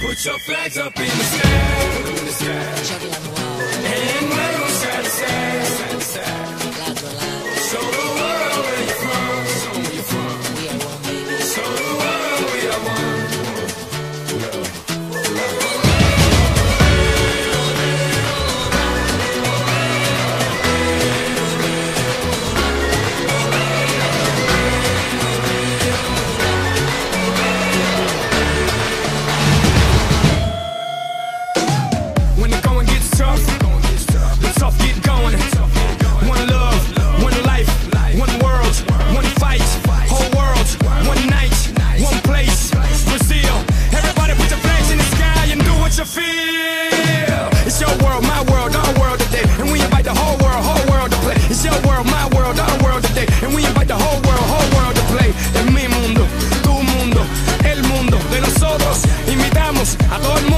Put your flags up in the sky. In the sky. And wave you feel. It's your world, my world, our world today, and we invite the whole world, whole world to play. It's your world, my world, our world today, and we invite the whole world, whole world to play. Es mi mundo, tu mundo, el mundo de nosotros. Invitamos a todo el mundo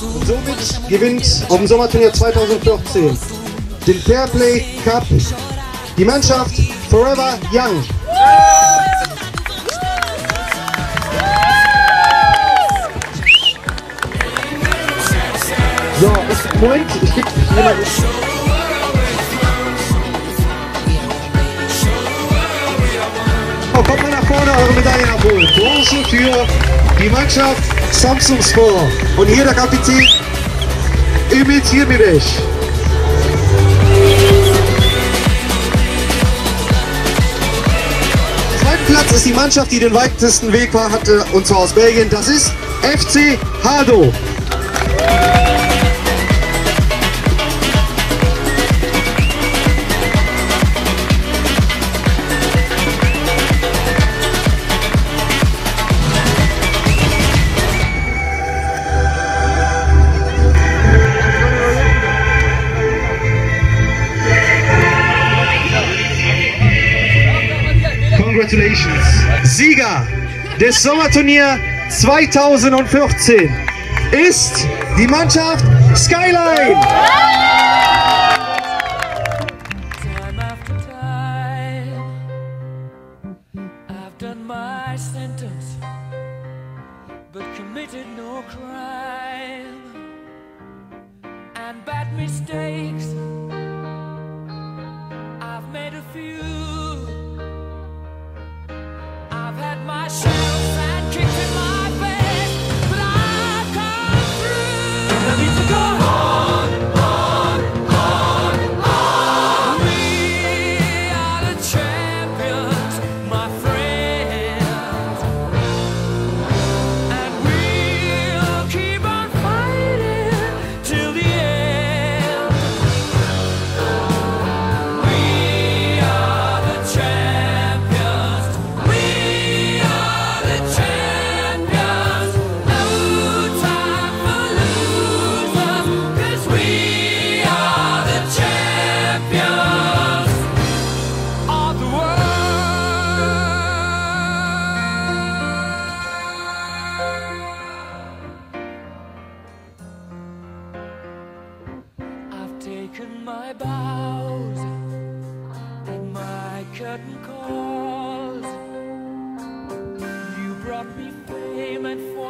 Somit gewinnt auf dem Sommerturnier 2014 den Fairplay Cup die Mannschaft Forever Young. So, Moment, ich gebe. Oh, kommt mal nach vorne, eure Medaillen abholen. Bronze für die Mannschaft Samsung Sport. Und hier der Kapitän Ümit Hirmibeş. Zweiten Platz ist die Mannschaft, die den weitesten Weg war, hatte, und zwar aus Belgien. Das ist FC Hado. Congratulations. Sieger des Sommerturnier 2014 ist die Mannschaft Skyline. Bad mistakes. I've made a few. shine.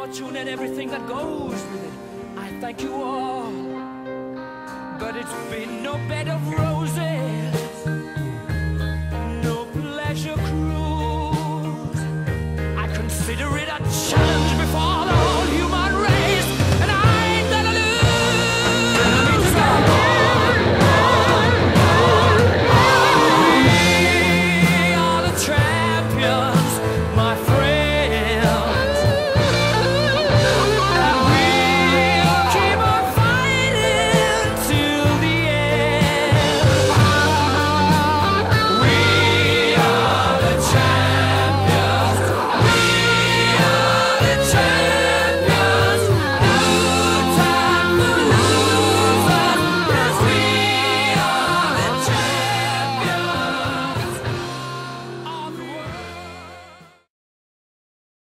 Fortune and everything that goes with it. I thank you all, but it's been no bed of roses,